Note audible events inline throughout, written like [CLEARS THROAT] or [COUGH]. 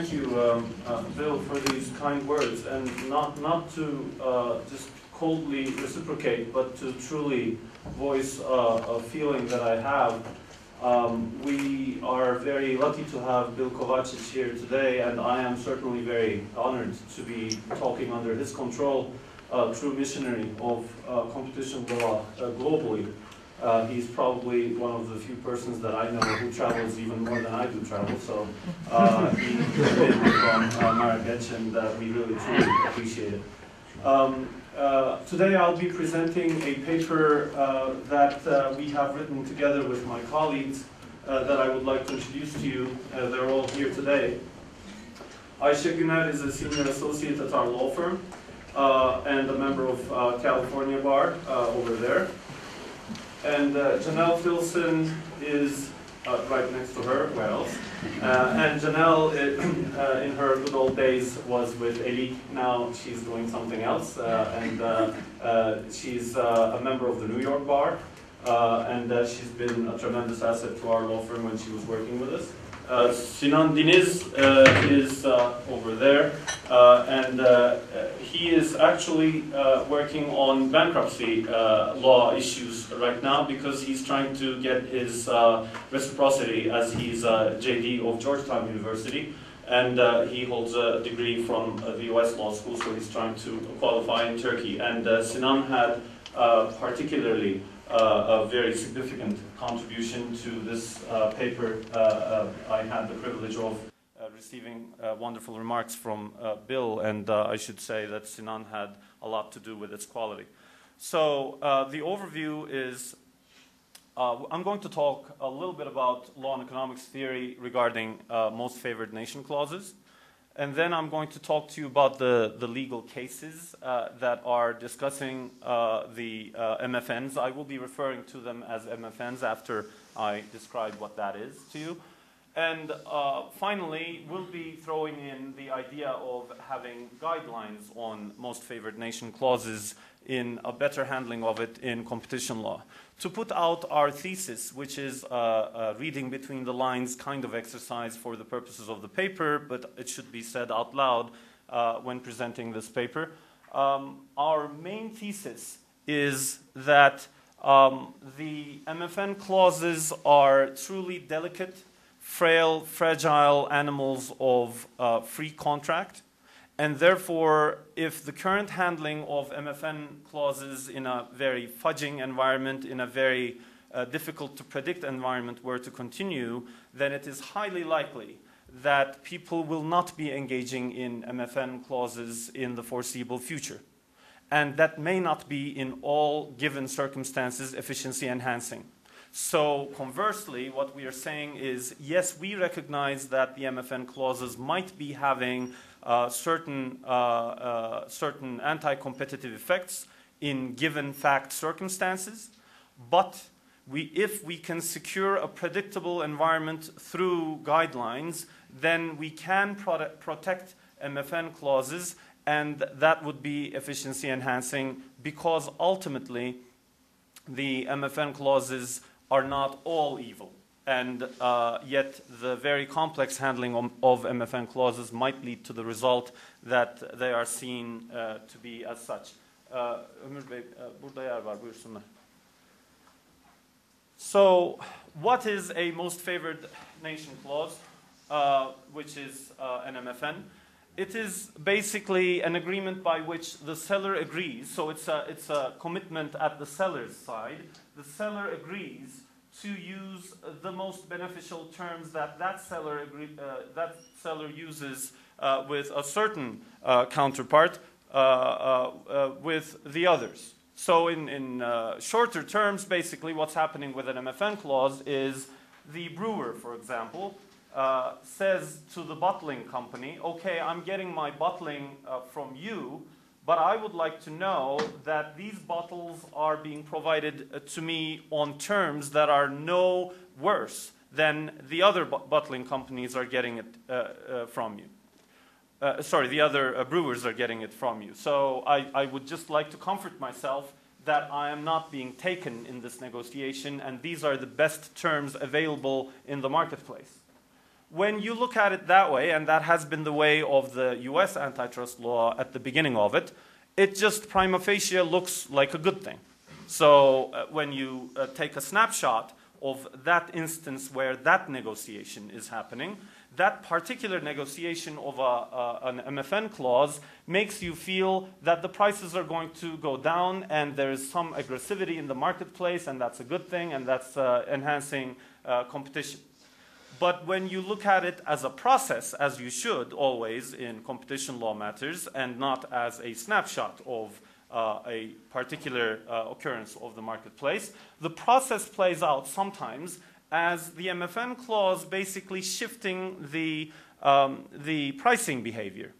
Thank you, um, uh, Bill, for these kind words, and not, not to uh, just coldly reciprocate, but to truly voice uh, a feeling that I have. Um, we are very lucky to have Bill Kovacic here today, and I am certainly very honored to be talking under his control, uh, true missionary of uh, competition law uh, globally. Uh, he's probably one of the few persons that I know who travels even more than I do travel. So uh, he did from uh, Marrakech, and uh, we really truly appreciate it. Um, uh, today I'll be presenting a paper uh, that uh, we have written together with my colleagues that I would like to introduce to you. They're all here today. Aisha Güner is a senior associate at our law firm and a member of California Bar over there. And uh, Janelle Filson is uh, right next to her, where else? Uh, and Janelle, uh, [CLEARS THROAT] uh, in her good old days, was with ELIG. Now she's doing something else, uh, and she's a member of the New York Bar. And she's been a tremendous asset to our law firm when she was working with us. Uh, Sinan Diniz uh, is uh, over there, and he is actually working on bankruptcy law issues right now because he's trying to get his reciprocity as he's a JD of Georgetown University. And uh, he holds a degree from the US Law School, so he's trying to qualify in Turkey. And uh, Sinan had particularly a very significant contribution to this uh, paper. Uh, uh, I had the privilege of uh, receiving uh, wonderful remarks from uh, Bill, and uh, I should say that Sinan had a lot to do with its quality. So uh, the overview is uh, I'm going to talk a little bit about law and economics theory regarding uh, most favored nation clauses. And then I'm going to talk to you about the, the legal cases uh, that are discussing uh, the uh, MFNs. I will be referring to them as MFNs after I describe what that is to you. And uh, finally, we'll be throwing in the idea of having guidelines on most favored nation clauses in a better handling of it in competition law. To put out our thesis, which is a, a reading between the lines kind of exercise for the purposes of the paper, but it should be said out loud uh, when presenting this paper, um, our main thesis is that um, the MFN clauses are truly delicate frail, fragile animals of uh, free contract. And therefore, if the current handling of MFN clauses in a very fudging environment, in a very uh, difficult to predict environment were to continue, then it is highly likely that people will not be engaging in MFN clauses in the foreseeable future. And that may not be in all given circumstances efficiency enhancing. So conversely, what we are saying is, yes, we recognize that the MFN clauses might be having certain, uh, uh, certain anti-competitive effects in given fact circumstances, but we, if we can secure a predictable environment through guidelines, then we can prote protect MFN clauses, and that would be efficiency enhancing because ultimately the MFN clauses are not all evil. And uh, yet, the very complex handling of, MFN clauses might lead to the result that they are seen uh, to be as such. Uh, Ömür Bey, burada yer var, buyursunlar. So, what is a most favored nation clause, uh, which is uh, an MFN? It is basically an agreement by which the seller agrees, so it's a, it's a commitment at the seller's side. The seller agrees to use the most beneficial terms that that seller, agree, uh, that seller uses uh, with a certain uh, counterpart uh, uh, uh, with the others. So in, in shorter terms, basically what's happening with an MFN clause is the brewer, for example, says to the bottling company, okay, I'm getting my bottling from you, but I would like to know that these bottles are being provided uh, to me on terms that are no worse than the other bottling companies are getting it uh, uh, from you. Uh, sorry, the other uh, brewers are getting it from you. So I, I would just like to comfort myself that I am not being taken in this negotiation and these are the best terms available in the marketplace. When you look at it that way, and that has been the way of the US antitrust law at the beginning of it, it just prima facie looks like a good thing. So uh, when you uh, take a snapshot of that instance where that negotiation is happening, that particular negotiation of a, uh, an MFN clause makes you feel that the prices are going to go down and there is some aggressivity in the marketplace, and that's a good thing, and that's uh, enhancing uh, competition. But when you look at it as a process, as you should always in competition law matters, and not as a snapshot of uh, a particular uh, occurrence of the marketplace, the process plays out sometimes as the MFN clause basically shifting the, um, the pricing behavior.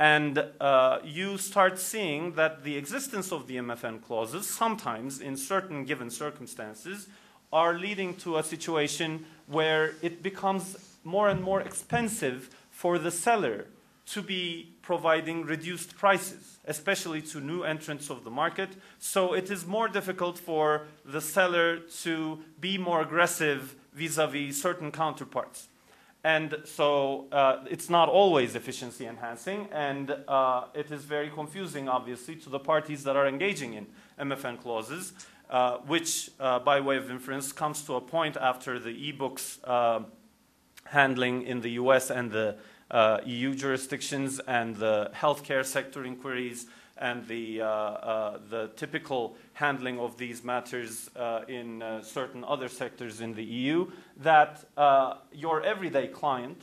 And uh, you start seeing that the existence of the MFN clauses sometimes, in certain given circumstances, are leading to a situation where it becomes more and more expensive for the seller to be providing reduced prices, especially to new entrants of the market. So it is more difficult for the seller to be more aggressive vis-a-vis -vis certain counterparts. And so uh, it's not always efficiency enhancing, and uh, it is very confusing, obviously, to the parties that are engaging in MFN clauses uh, which, uh, by way of inference, comes to a point after the e-books uh, handling in the US and the uh, EU jurisdictions and the healthcare sector inquiries and the, uh, uh, the typical handling of these matters in certain other sectors in the EU, that your everyday client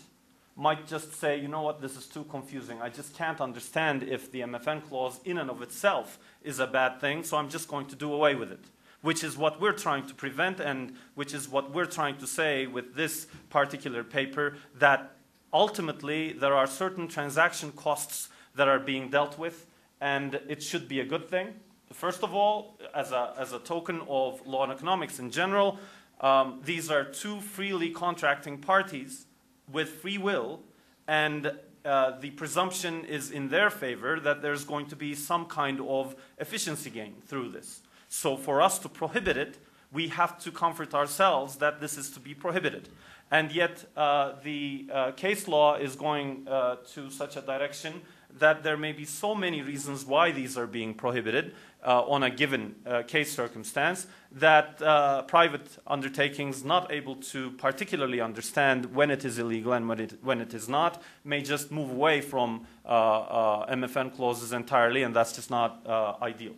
might just say, you know what, this is too confusing. I just can't understand if the MFN clause in and of itself is a bad thing, so I'm just going to do away with it which is what we're trying to prevent and which is what we're trying to say with this particular paper that ultimately there are certain transaction costs that are being dealt with and it should be a good thing. First of all, as a, as a token of law and economics in general, um, these are two freely contracting parties with free will and uh, the presumption is in their favor that there's going to be some kind of efficiency gain through this. So for us to prohibit it, we have to comfort ourselves that this is to be prohibited. And yet uh, the uh, case law is going uh, to such a direction that there may be so many reasons why these are being prohibited uh, on a given uh, case circumstance that uh, private undertakings not able to particularly understand when it is illegal and when it, when it is not may just move away from MFN clauses entirely and that's just not ideal.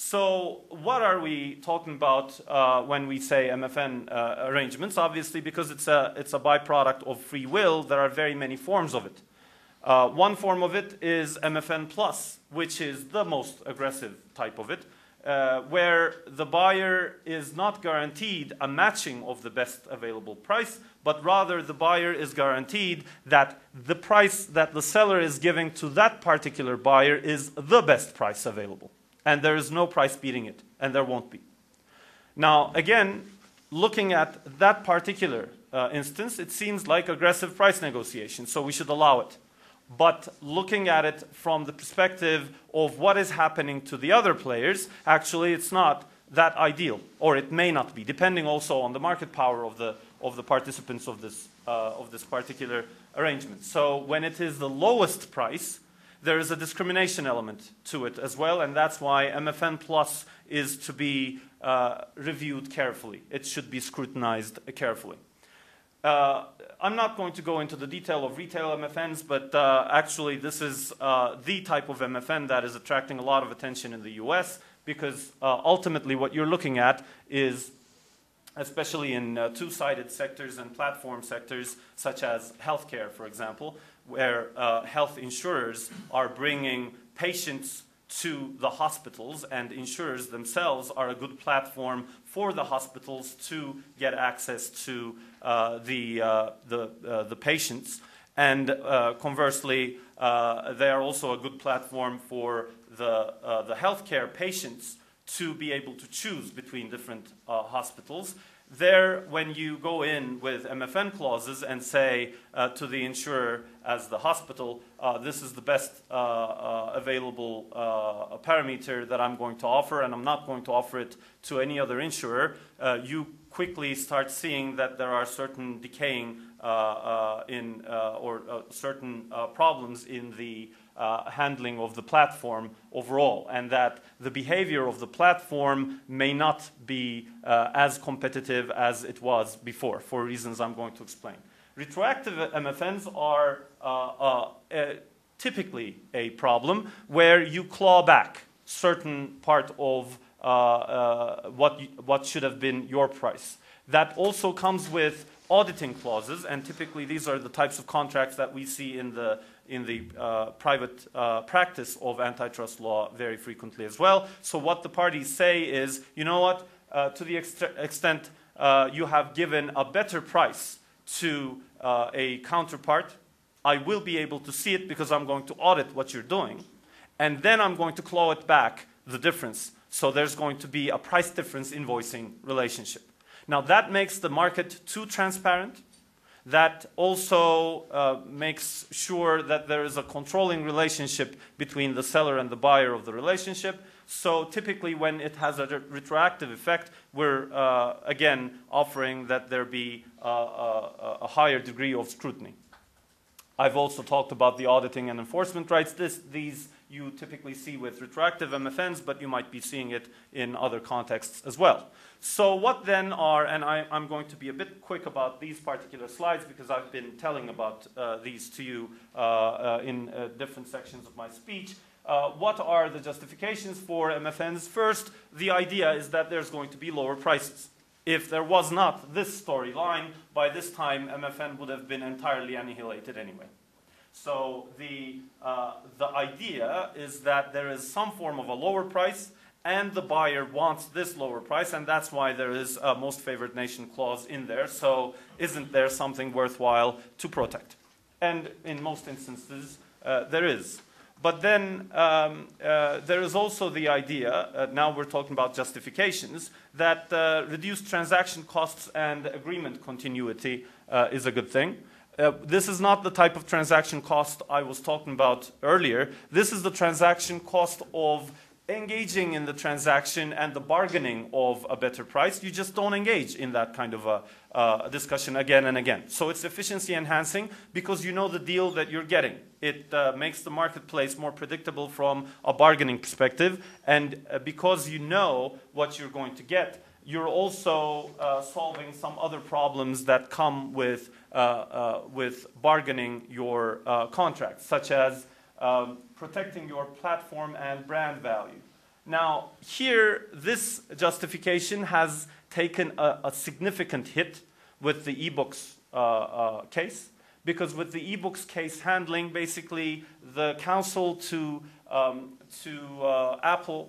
So what are we talking about uh, when we say MFN uh, arrangements? Obviously, because it's a, it's a byproduct of free will, there are very many forms of it. Uh, one form of it is MFN Plus, which is the most aggressive type of it, uh, where the buyer is not guaranteed a matching of the best available price, but rather the buyer is guaranteed that the price that the seller is giving to that particular buyer is the best price available and there is no price beating it, and there won't be. Now, again, looking at that particular uh, instance, it seems like aggressive price negotiation, so we should allow it. But looking at it from the perspective of what is happening to the other players, actually it's not that ideal, or it may not be, depending also on the market power of the, of the participants of this, uh, of this particular arrangement. So when it is the lowest price, there is a discrimination element to it as well, and that's why MFN Plus is to be uh, reviewed carefully. It should be scrutinized carefully. Uh, I'm not going to go into the detail of retail MFNs, but uh, actually this is uh, the type of MFN that is attracting a lot of attention in the US because uh, ultimately what you're looking at is especially in uh, two-sided sectors and platform sectors such as healthcare, for example, where uh, health insurers are bringing patients to the hospitals, and insurers themselves are a good platform for the hospitals to get access to uh, the, uh, the, uh, the patients. And uh, conversely, uh, they are also a good platform for the, the healthcare patients to be able to choose between different hospitals. There, when you go in with MFN clauses and say uh, to the insurer as the hospital, uh, this is the best uh, uh available uh, parameter that I'm going to offer, and I'm not going to offer it to any other insurer, uh, you quickly start seeing that there are certain decaying in or certain problems in the uh, handling of the platform overall, and that the behavior of the platform may not be as competitive as it was before, for reasons I'm going to explain. Retroactive MFNs are typically a problem where you claw back certain part of uh, uh, what, you, what should have been your price. That also comes with auditing clauses, and typically these are the types of contracts that we see in the, in the uh, private uh, practice of antitrust law very frequently as well. So what the parties say is, you know what, uh, to the ex extent uh, you have given a better price to a counterpart, I will be able to see it because I'm going to audit what you're doing. And then I'm going to claw it back, the difference. So there's going to be a price difference invoicing relationship. Now that makes the market too transparent. That also uh, makes sure that there is a controlling relationship between the seller and the buyer of the relationship. So typically when it has a retroactive effect, we're uh, again offering that there be a, a, a higher degree of scrutiny. I've also talked about the auditing and enforcement rights. This, these you typically see with retroactive MFNs, but you might be seeing it in other contexts as well. So what then are, and I, am going to be a bit quick about these particular slides because I've been telling about uh, these to you uh, uh, in uh, different sections of my speech. Uh, what are the justifications for MFNs? First, the idea is that there's going to be lower prices. If there was not this storyline, by this time MFN would have been entirely annihilated anyway. So the, uh, the idea is that there is some form of a lower price and the buyer wants this lower price and that's why there is a most favored nation clause in there. So isn't there something worthwhile to protect? And in most instances, uh, there is. But then um, uh, there is also the idea, uh, now we're talking about justifications, that uh, reduced transaction costs and agreement continuity uh, is a good thing. Uh, this is not the type of transaction cost I was talking about earlier. This is the transaction cost of engaging in the transaction and the bargaining of a better price. You just don't engage in that kind of a, uh, discussion again and again. So it's efficiency enhancing because you know the deal that you're getting. It uh, makes the marketplace more predictable from a bargaining perspective. And uh, because you know what you're going to get, you're also uh, solving some other problems that come with, uh, uh, with bargaining your contracts, such as um, protecting your platform and brand value. Now, here, this justification has taken a, a significant hit with the ebooks uh, uh, case, because with the ebooks case handling, basically the counsel to, um, to uh, Apple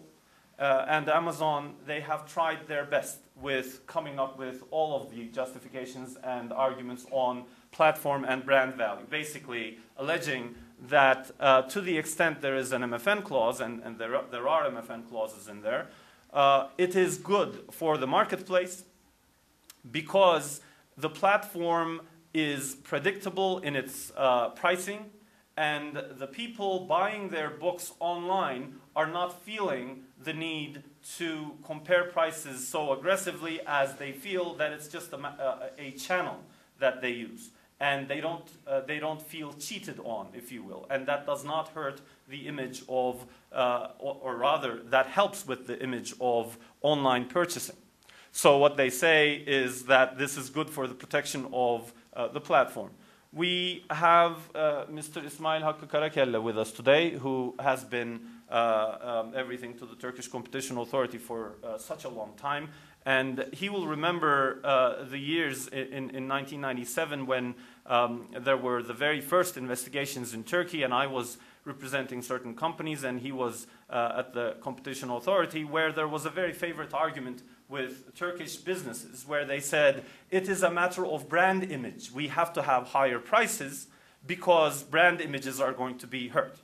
uh, and Amazon, they have tried their best with coming up with all of the justifications and arguments on platform and brand value, basically alleging that uh, to the extent there is an MFN clause, and, and there, are, there are MFN clauses in there, uh, it is good for the marketplace because the platform is predictable in its uh, pricing, and the people buying their books online are not feeling the need to compare prices so aggressively as they feel that it's just a, a, a channel that they use and they don't, uh, they don't feel cheated on, if you will. And that does not hurt the image of, uh, or, or, rather, that helps with the image of online purchasing. So what they say is that this is good for the protection of uh, the platform. We have uh, Mr. Ismail Hakkı Karakelle with us today, who has been uh, um, everything to the Turkish Competition Authority for uh, such a long time. And he will remember uh, the years in, in 1997 when um, there were the very first investigations in Turkey, and I was representing certain companies, and he was uh, at the competition authority, where there was a very favorite argument with Turkish businesses, where they said it is a matter of brand image. We have to have higher prices because brand images are going to be hurt.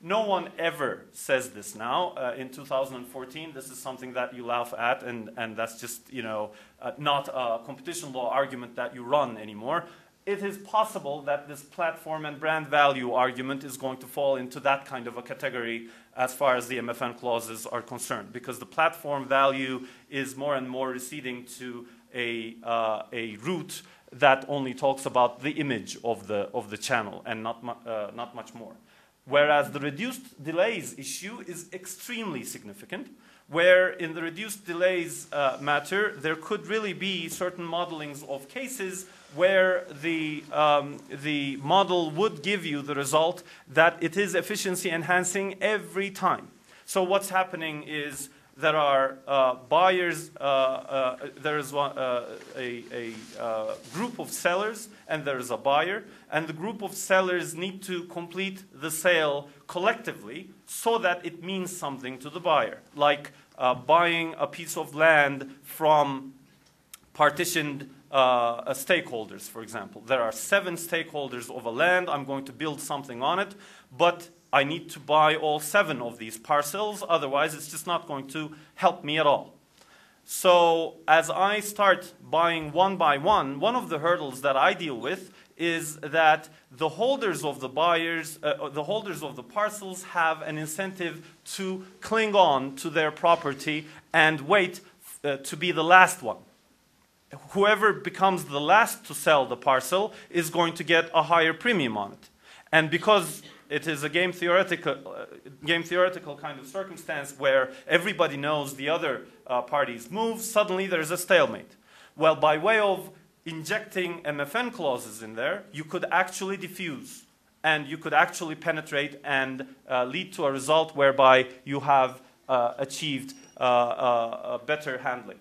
No one ever says this now. Uh, in 2014, this is something that you laugh at, and, and that's just you know uh, not a competition law argument that you run anymore. It is possible that this platform and brand value argument is going to fall into that kind of a category as far as the MFN clauses are concerned, because the platform value is more and more receding to a, uh, a route that only talks about the image of the, of the channel and not, uh, not much more. Whereas the reduced delays issue is extremely significant, where in the reduced delays uh, matter, there could really be certain modelings of cases where the, um, the model would give you the result that it is efficiency enhancing every time. So what's happening is there are uh, buyers, uh, uh, there is one, uh, a, a uh, group of sellers and there is a buyer, and the group of sellers need to complete the sale collectively so that it means something to the buyer, like uh, buying a piece of land from partitioned stakeholders, for example. There are seven stakeholders of a land, I'm going to build something on it, but I need to buy all seven of these parcels, otherwise it's just not going to help me at all. So as I start buying one by one, one of the hurdles that I deal with is that the holders of the buyers, uh, uh the holders of the parcels have an incentive to cling on to their property and wait uh, to be the last one. Whoever becomes the last to sell the parcel is going to get a higher premium on it. And because it is a game theoretical, uh, game theoretical kind of circumstance where everybody knows the other uh, party's moves, suddenly there's a stalemate. Well, by way of injecting MFN clauses in there, you could actually diffuse and you could actually penetrate and uh, lead to a result whereby you have uh, achieved uh, uh, better handling.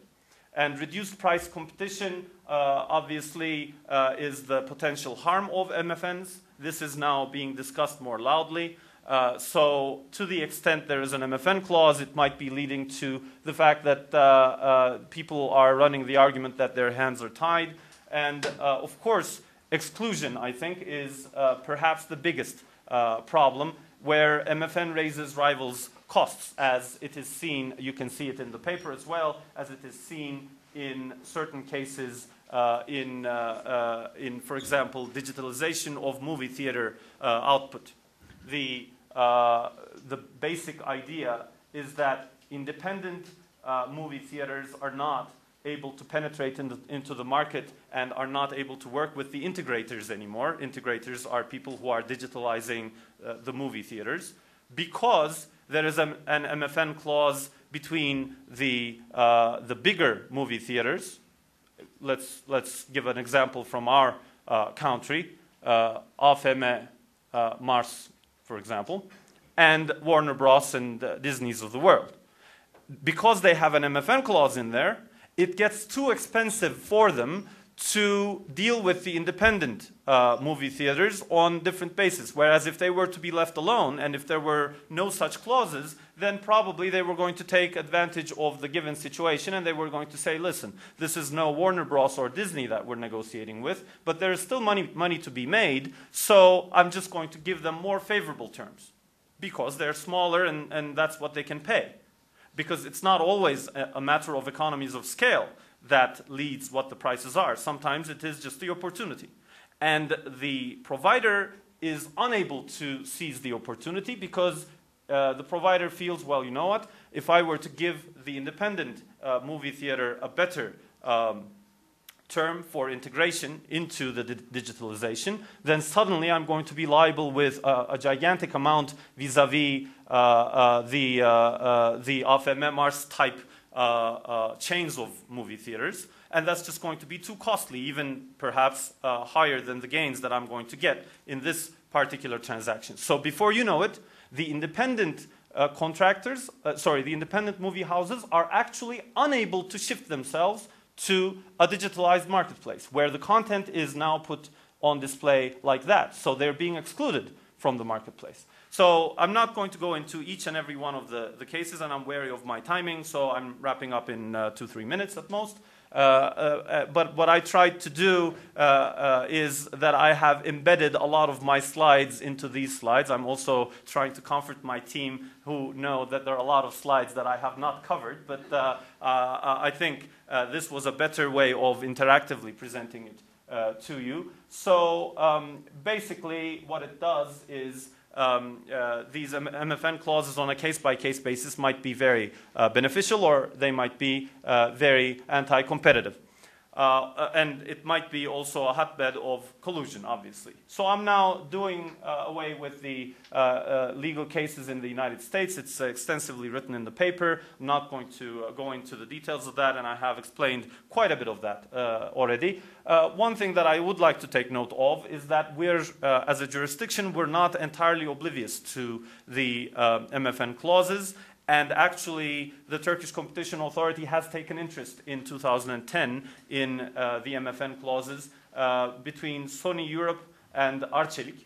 And reduced price competition obviously is the potential harm of MFNs. This is now being discussed more loudly. Uh, so to the extent there is an MFN clause, it might be leading to the fact that uh, uh, people are running the argument that their hands are tied. And uh, of course, exclusion, I think, is uh, perhaps the biggest uh, problem where MFN raises rivals' costs, as it is seen, you can see it in the paper as well, as it is seen in certain cases uh, in, uh, uh, in, for example, digitalization of movie theater output. The, the basic idea is that independent movie theaters are not able to penetrate in the, into the market and are not able to work with the integrators anymore. Integrators are people who are digitalizing uh, the movie theaters because there is an, an MFN clause between the, uh, the bigger movie theaters, let's, let's give an example from our uh, country, uh, uh, Mars, for example, and Warner Bros. and uh, Disney's of the world. Because they have an MFN clause in there, it gets too expensive for them to deal with the independent uh, movie theaters on different bases. Whereas if they were to be left alone and if there were no such clauses, then probably they were going to take advantage of the given situation and they were going to say, listen, this is no Warner Bros. or Disney that we're negotiating with, but there is still money, money to be made, so I'm just going to give them more favorable terms because they're smaller and, and that's what they can pay. Because it's not always a, a matter of economies of scale that leads what the prices are. Sometimes it is just the opportunity. And the provider is unable to seize the opportunity because uh, the provider feels, well, you know what? If I were to give the independent uh, movie theater a better um, term for integration into the di digitalization, then suddenly I'm going to be liable with uh, a gigantic amount vis-a-vis -vis, uh, the, uh, the AFM type uh, uh, chains of movie theaters, and that's just going to be too costly, even perhaps uh, higher than the gains that I'm going to get in this particular transaction. So before you know it, the independent uh, contractors, uh, sorry, the independent movie houses are actually unable to shift themselves to a digitalized marketplace where the content is now put on display like that. So they're being excluded from the marketplace. So I'm not going to go into each and every one of the, the cases, and I'm wary of my timing, so I'm wrapping up in uh, two, three minutes at most. Uh, uh, uh but what I tried to do uh, uh, is that I have embedded a lot of my slides into these slides. I'm also trying to comfort my team who know that there are a lot of slides that I have not covered, but I think this was a better way of interactively presenting it to you. So um, basically what it does is um, uh, these MFN clauses on a case-by-case -case basis might be very uh, beneficial or they might be uh, very anti-competitive. Uh, and it might be also a hotbed of collusion, obviously. So I'm now doing uh, away with the uh, uh legal cases in the United States. It's uh, extensively written in the paper. I'm not going to uh, go into the details of that, and I have explained quite a bit of that already. one thing that I would like to take note of is that we're, as a jurisdiction, we're not entirely oblivious to the MFN clauses and actually, the Turkish Competition Authority has taken interest in 2010 in uh, the MFN clauses uh, between Sony Europe and Arçelik.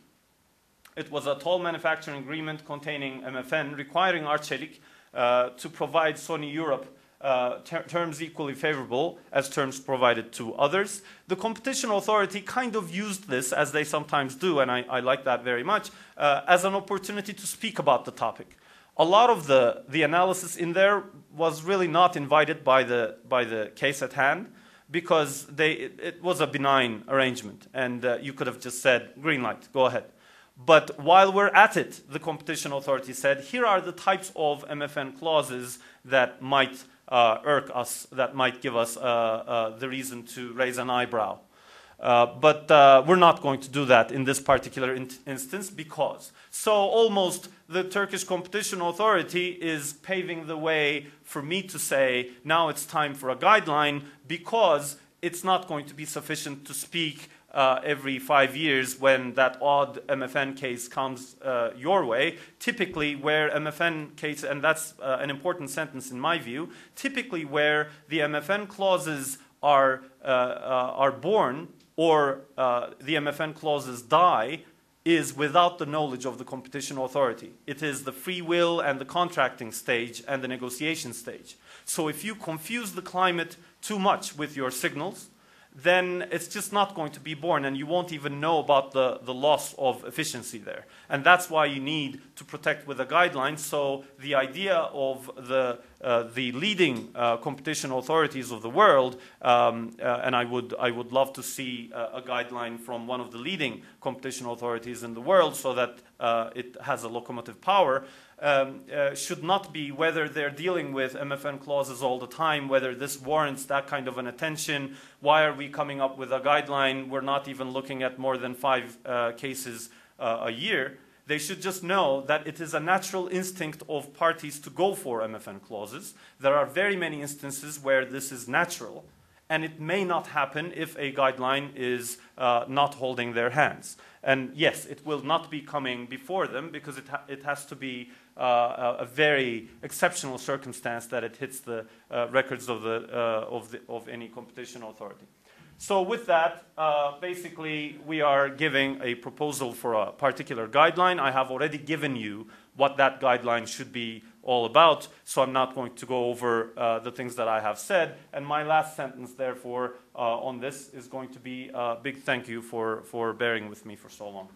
It was a toll manufacturing agreement containing MFN requiring Arçelik uh, to provide Sony Europe uh, ter terms equally favorable as terms provided to others. The competition authority kind of used this, as they sometimes do, and I, I like that very much, uh, as an opportunity to speak about the topic a lot of the, the analysis in there was really not invited by the, by the case at hand because they, it, it was a benign arrangement and uh, you could have just said, green light, go ahead. But while we're at it, the competition authority said, here are the types of MFN clauses that might uh, irk us, that might give us uh, uh, the reason to raise an eyebrow. Uh, but uh, we're not going to do that in this particular in instance because. So almost the Turkish Competition Authority is paving the way for me to say now it's time for a guideline because it's not going to be sufficient to speak uh, every five years when that odd MFN case comes uh, your way. Typically, where MFN case, and that's uh, an important sentence in my view, typically where the MFN clauses are, uh, uh, are born or uh, the MFN clauses die is without the knowledge of the competition authority. It is the free will and the contracting stage and the negotiation stage. So if you confuse the climate too much with your signals, then it's just not going to be born and you won't even know about the, the loss of efficiency there. And that's why you need to protect with a guideline. So the idea of the, uh, the leading uh, competition authorities of the world, um, uh, and I would, I would love to see a guideline from one of the leading competition authorities in the world so that uh, it has a locomotive power, um, uh, should not be whether they're dealing with MFN clauses all the time, whether this warrants that kind of an attention. Why are we coming up with a guideline? We're not even looking at more than five uh, cases uh, a year. They should just know that it is a natural instinct of parties to go for MFN clauses. There are very many instances where this is natural, and it may not happen if a guideline is uh, not holding their hands. And yes, it will not be coming before them because it, ha it has to be uh, a very exceptional circumstance that it hits the uh, records of, the, uh, of, the, of any competition authority. So with that, uh, basically, we are giving a proposal for a particular guideline. I have already given you what that guideline should be all about, so I'm not going to go over uh, the things that I have said. And my last sentence, therefore, uh, on this is going to be a big thank you for, for bearing with me for so long.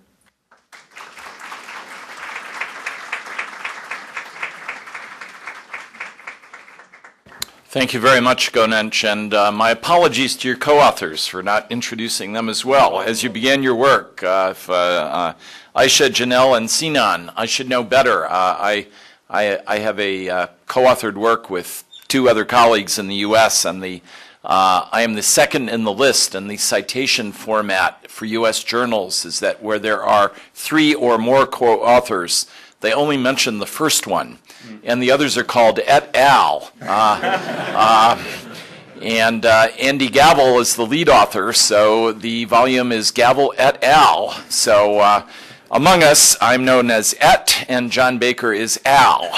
Thank you very much, Gonenc, and uh, my apologies to your co-authors for not introducing them as well. As you began your work, uh, if, uh, uh Aisha, Janelle, and Sinan, I should know better. Uh, I, I, I, have a uh, co-authored work with two other colleagues in the U.S., and the, I am the second in the list, and the citation format for U.S. journals is that where there are three or more co-authors, they only mention the first one and the others are called et al. Uh, uh, and uh, Andy Gavil is the lead author, so the volume is Gavil et al. So uh, among us, I'm known as et, and John Baker is al.